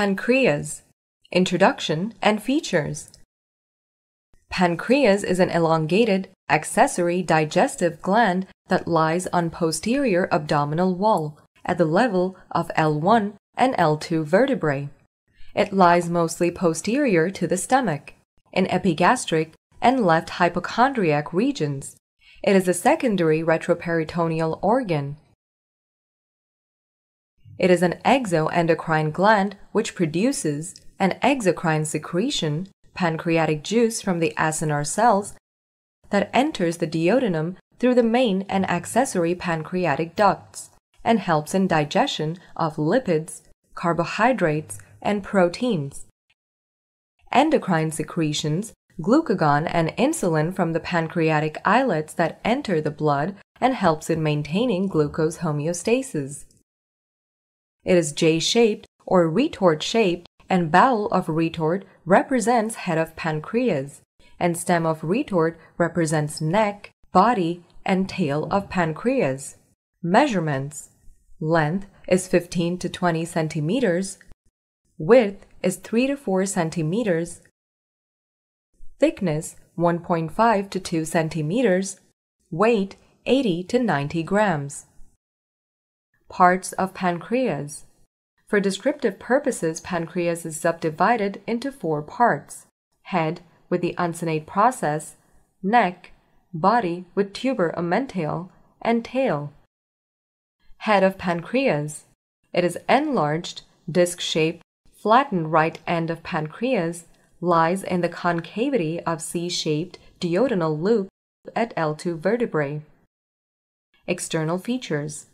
Pancreas Introduction and Features Pancreas is an elongated, accessory digestive gland that lies on posterior abdominal wall at the level of L1 and L2 vertebrae. It lies mostly posterior to the stomach, in epigastric and left hypochondriac regions. It is a secondary retroperitoneal organ it is an exoendocrine gland which produces an exocrine secretion, pancreatic juice from the acinar cells, that enters the duodenum through the main and accessory pancreatic ducts and helps in digestion of lipids, carbohydrates, and proteins. Endocrine secretions, glucagon and insulin from the pancreatic islets that enter the blood and helps in maintaining glucose homeostasis. It is J-shaped or retort-shaped and bowel of retort represents head of pancreas, and stem of retort represents neck, body, and tail of pancreas. Measurements Length is 15 to 20 centimeters. Width is 3 to 4 centimeters. Thickness 1.5 to 2 centimeters. Weight 80 to 90 grams. Parts of pancreas. For descriptive purposes, pancreas is subdivided into four parts head with the uncinate process, neck, body with tuber omental, and tail. Head of pancreas. It is enlarged, disc shaped, flattened right end of pancreas, lies in the concavity of C shaped duodenal loop at L2 vertebrae. External features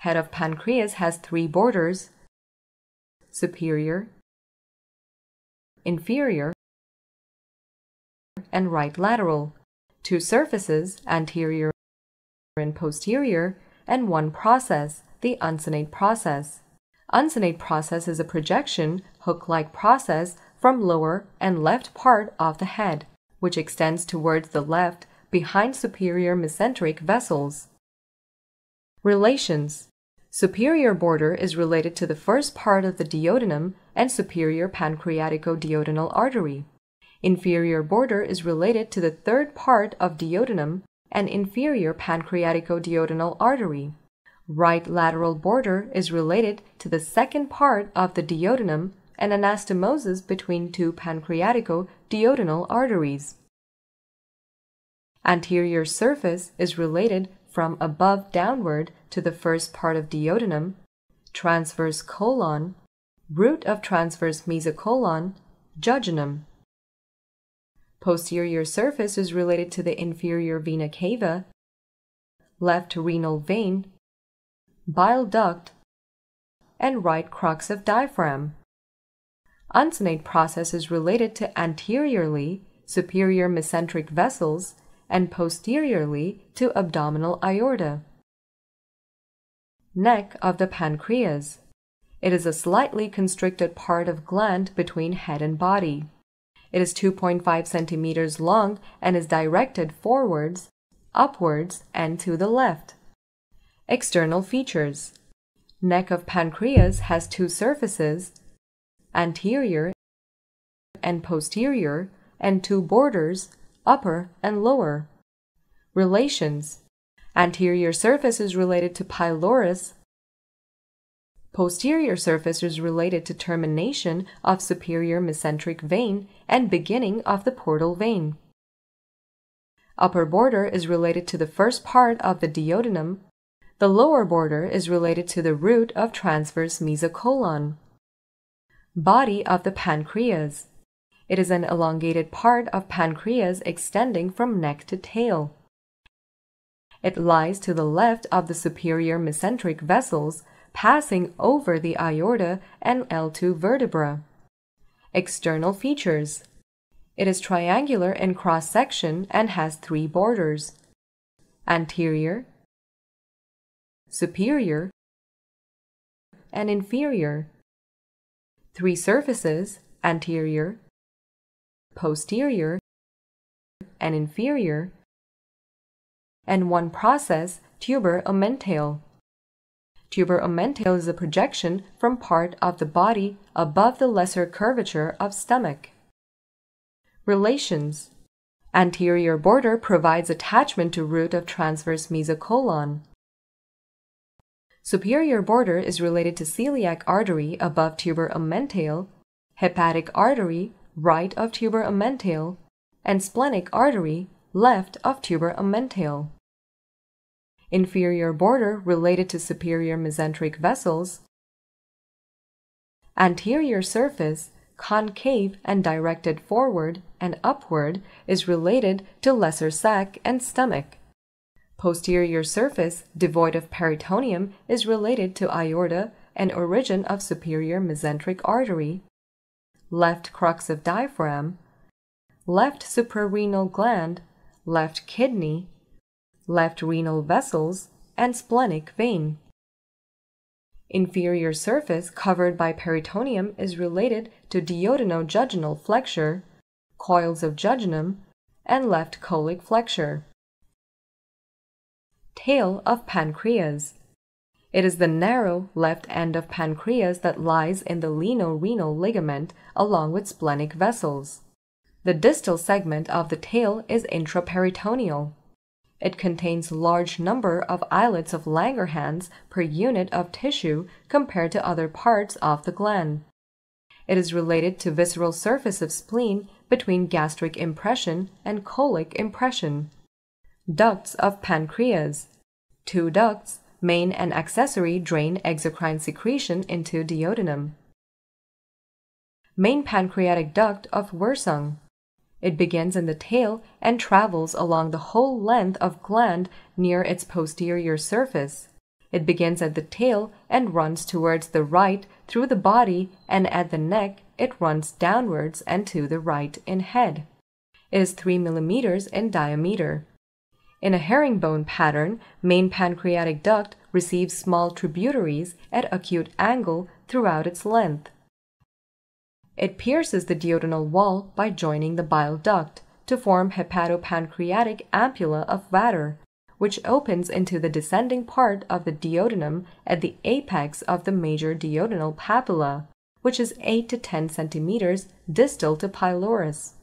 Head of pancreas has three borders superior, inferior, and right lateral, two surfaces, anterior and posterior, and one process, the uncinate process. Uncinate process is a projection, hook-like process from lower and left part of the head, which extends towards the left behind superior mesenteric vessels. Relations Superior border is related to the first part of the duodenum and superior pancreatico-duodenal artery. Inferior border is related to the third part of duodenum and inferior pancreatico-duodenal artery. Right lateral border is related to the second part of the duodenum and anastomosis between two pancreatico-duodenal arteries. Anterior surface is related from above downward to the first part of duodenum, transverse colon, root of transverse mesocolon, jejunum. Posterior surface is related to the inferior vena cava, left renal vein, bile duct, and right crus of diaphragm. Uncinate process is related to anteriorly superior mesenteric vessels and posteriorly to abdominal aorta. Neck of the pancreas. It is a slightly constricted part of gland between head and body. It is 2.5 centimeters long and is directed forwards, upwards, and to the left. External features. Neck of pancreas has two surfaces, anterior and posterior, and two borders, upper and lower. Relations Anterior surface is related to pylorus. Posterior surface is related to termination of superior mesenteric vein and beginning of the portal vein. Upper border is related to the first part of the duodenum. The lower border is related to the root of transverse mesocolon. Body of the pancreas. It is an elongated part of pancreas extending from neck to tail. It lies to the left of the superior mesenteric vessels, passing over the aorta and L2 vertebra. External features It is triangular in cross section and has three borders anterior, superior, and inferior. Three surfaces anterior, posterior, and inferior, and one process tuber omentale. Tuber Tuberomental is a projection from part of the body above the lesser curvature of stomach. Relations Anterior border provides attachment to root of transverse mesocolon. Superior border is related to celiac artery above tuberomental, hepatic artery right of tuberomental, and splenic artery left of tuberomental. Inferior border related to superior mesenteric vessels. Anterior surface concave and directed forward and upward is related to lesser sac and stomach. Posterior surface, devoid of peritoneum, is related to aorta and origin of superior mesenteric artery. Left crus of diaphragm, left suprarenal gland, left kidney, left renal vessels, and splenic vein. Inferior surface covered by peritoneum is related to duodenojejunal flexure, coils of jejunum, and left colic flexure. Tail of pancreas. It is the narrow left end of pancreas that lies in the lienorenal ligament along with splenic vessels. The distal segment of the tail is intraperitoneal. It contains large number of islets of Langerhans per unit of tissue compared to other parts of the gland. It is related to visceral surface of spleen between gastric impression and colic impression. Ducts of pancreas. Two ducts, main and accessory, drain exocrine secretion into duodenum. Main pancreatic duct of Wirsung. It begins in the tail and travels along the whole length of gland near its posterior surface. It begins at the tail and runs towards the right through the body, and at the neck it runs downwards and to the right in head. It is 3 millimeters in diameter. In a herringbone pattern, main pancreatic duct receives small tributaries at acute angle throughout its length. It pierces the duodenal wall by joining the bile duct to form hepatopancreatic ampulla of Vater, which opens into the descending part of the duodenum at the apex of the major duodenal papilla, which is 8 to 10 centimeters distal to pylorus.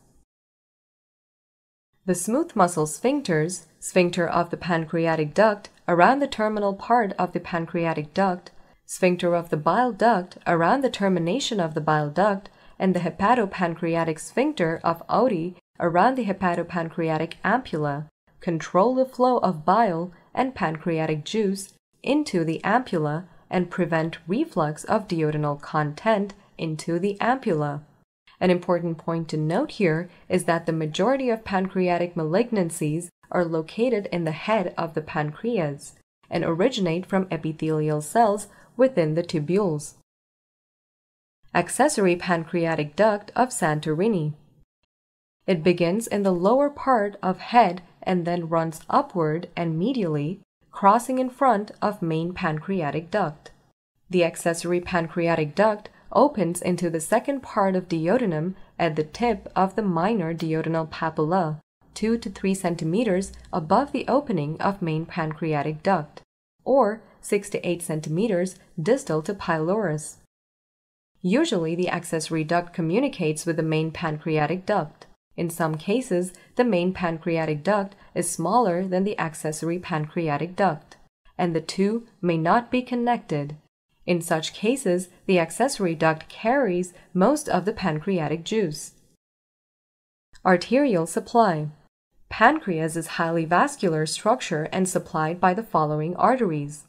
The smooth muscle sphincters, sphincter of the pancreatic duct around the terminal part of the pancreatic duct, sphincter of the bile duct around the termination of the bile duct, and the hepatopancreatic sphincter of Oddi around the hepatopancreatic ampulla, control the flow of bile and pancreatic juice into the ampulla and prevent reflux of duodenal content into the ampulla. An important point to note here is that the majority of pancreatic malignancies are located in the head of the pancreas and originate from epithelial cells within the tubules. Accessory pancreatic duct of Santorini. It begins in the lower part of head and then runs upward and medially, crossing in front of main pancreatic duct. The accessory pancreatic duct opens into the second part of the duodenum at the tip of the minor duodenal papilla, 2 to 3 centimeters above the opening of main pancreatic duct, or 6 to 8 centimeters distal to pylorus. Usually, the accessory duct communicates with the main pancreatic duct. In some cases, the main pancreatic duct is smaller than the accessory pancreatic duct, and the two may not be connected. In such cases, the accessory duct carries most of the pancreatic juice. Arterial supply. Pancreas is highly vascular structure and supplied by the following arteries.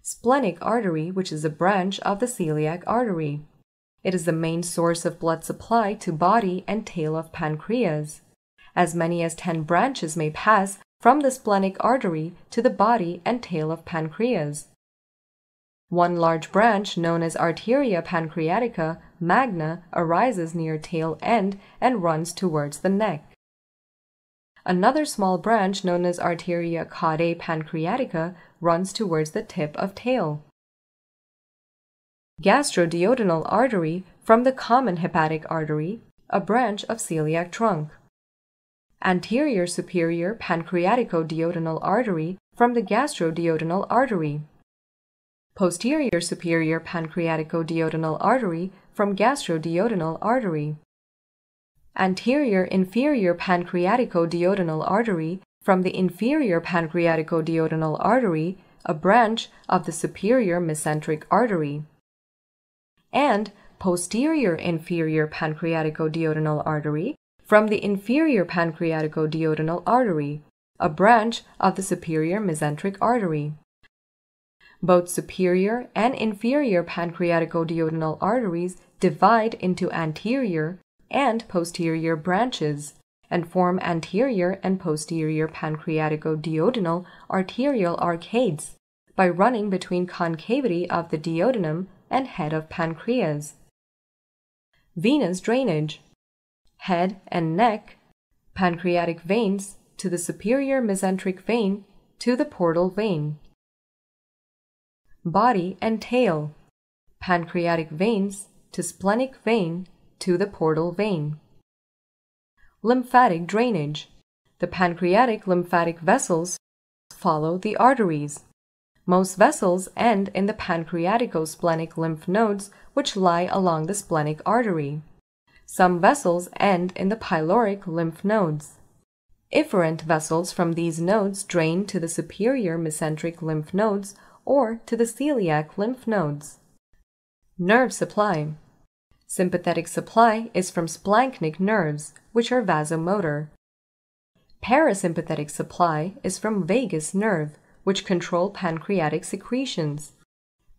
Splenic artery, which is a branch of the celiac artery. It is the main source of blood supply to body and tail of pancreas. As many as 10 branches may pass from the splenic artery to the body and tail of pancreas. One large branch, known as arteria pancreatica magna, arises near tail end and runs towards the neck. Another small branch, known as arteria caudae pancreatica, runs towards the tip of tail gastroduodenal artery from the common hepatic artery, a branch of celiac trunk. Anterior superior pancreatico-duodenal artery from the gastroduodenal artery. Posterior superior pancreaticoduodenal artery from gastroduodenal artery, anterior inferior pancreaticoduodenal artery from the inferior pancreaticoduodenal artery, a branch of the superior mesenteric artery, and posterior inferior pancreaticoduodenal artery from the inferior pancreaticoduodenal artery, a branch of the superior mesenteric artery. Both superior and inferior pancreaticoduodenal arteries divide into anterior and posterior branches and form anterior and posterior pancreaticoduodenal arterial arcades by running between concavity of the duodenum and head of pancreas. Venous drainage head and neck, pancreatic veins to the superior mesenteric vein to the portal vein. Body and tail, pancreatic veins to splenic vein to the portal vein. Lymphatic drainage, the pancreatic lymphatic vessels follow the arteries. Most vessels end in the pancreaticosplenic lymph nodes which lie along the splenic artery. Some vessels end in the pyloric lymph nodes. Efferent vessels from these nodes drain to the superior mesenteric lymph nodes or to the celiac lymph nodes. Nerve supply. Sympathetic supply is from splanchnic nerves, which are vasomotor. Parasympathetic supply is from vagus nerve, which control pancreatic secretions.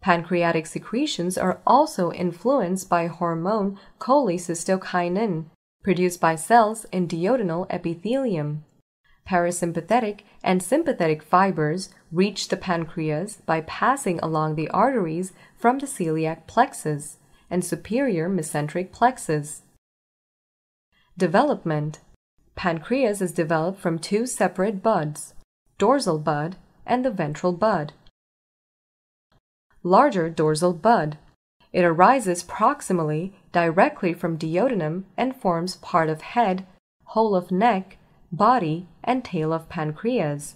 Pancreatic secretions are also influenced by hormone cholecystokinin, produced by cells in duodenal epithelium. Parasympathetic and sympathetic fibers reach the pancreas by passing along the arteries from the celiac plexus and superior mesenteric plexus. Development Pancreas is developed from two separate buds, dorsal bud and the ventral bud larger dorsal bud. It arises proximally directly from duodenum and forms part of head, whole of neck, body, and tail of pancreas.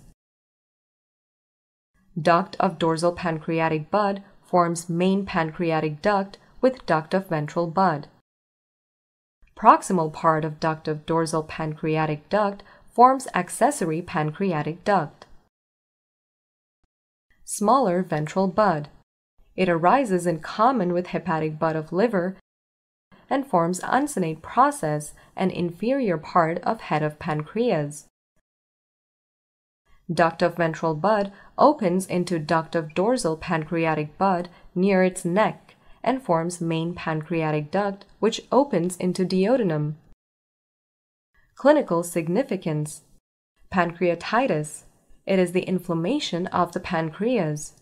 Duct of dorsal pancreatic bud forms main pancreatic duct with duct of ventral bud. Proximal part of duct of dorsal pancreatic duct forms accessory pancreatic duct. Smaller ventral bud. It arises in common with hepatic bud of liver and forms uncinate process an inferior part of head of pancreas. Duct of ventral bud opens into duct of dorsal pancreatic bud near its neck and forms main pancreatic duct which opens into duodenum. Clinical significance Pancreatitis. It is the inflammation of the pancreas.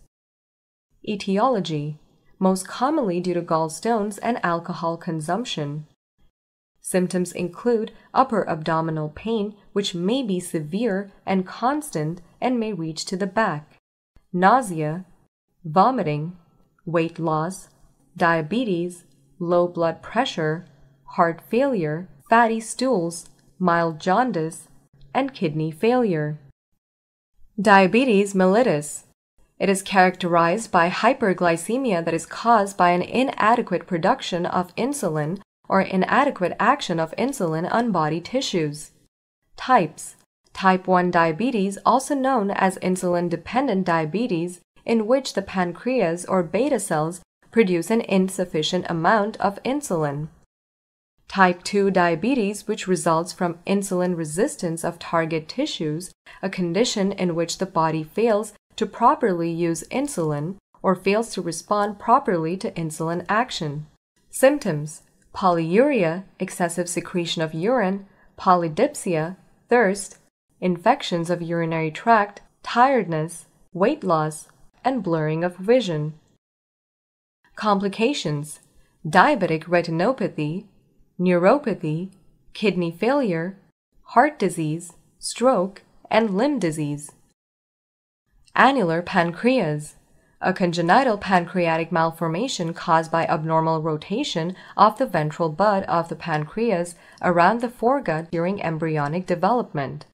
Etiology most commonly due to gallstones and alcohol consumption. Symptoms include upper abdominal pain, which may be severe and constant and may reach to the back, nausea, vomiting, weight loss, diabetes, low blood pressure, heart failure, fatty stools, mild jaundice, and kidney failure. Diabetes mellitus it is characterized by hyperglycemia that is caused by an inadequate production of insulin or inadequate action of insulin on body tissues. Types Type 1 diabetes, also known as insulin dependent diabetes, in which the pancreas or beta cells produce an insufficient amount of insulin. Type 2 diabetes, which results from insulin resistance of target tissues, a condition in which the body fails to properly use insulin or fails to respond properly to insulin action. Symptoms polyuria, excessive secretion of urine, polydipsia, thirst, infections of urinary tract, tiredness, weight loss, and blurring of vision. Complications diabetic retinopathy, neuropathy, kidney failure, heart disease, stroke, and limb disease. Annular pancreas, a congenital pancreatic malformation caused by abnormal rotation of the ventral bud of the pancreas around the foregut during embryonic development.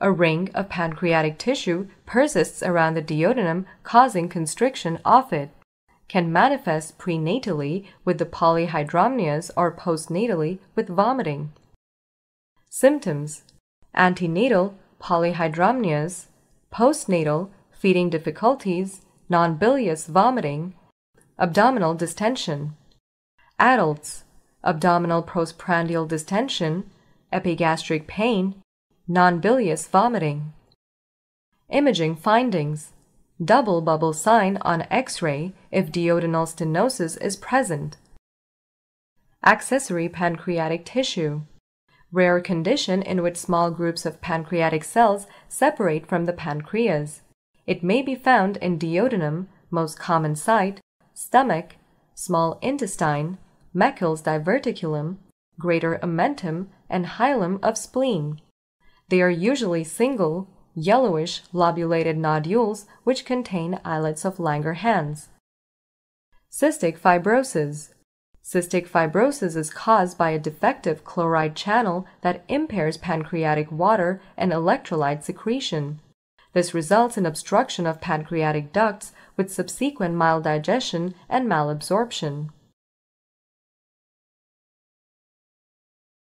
A ring of pancreatic tissue persists around the duodenum, causing constriction of it. can manifest prenatally with the polyhydramnios or postnatally with vomiting. Symptoms Antenatal polyhydramnios, postnatal feeding difficulties, non-bilious vomiting, abdominal distension. Adults abdominal postprandial distension, epigastric pain, non-bilious vomiting. Imaging findings double bubble sign on X-ray if duodenal stenosis is present. Accessory pancreatic tissue rare condition in which small groups of pancreatic cells separate from the pancreas. It may be found in duodenum, most common site, stomach, small intestine, Meckel's diverticulum, greater omentum, and hilum of spleen. They are usually single, yellowish lobulated nodules which contain islets of Langerhans. Cystic fibrosis. Cystic fibrosis is caused by a defective chloride channel that impairs pancreatic water and electrolyte secretion. This results in obstruction of pancreatic ducts with subsequent maldigestion and malabsorption.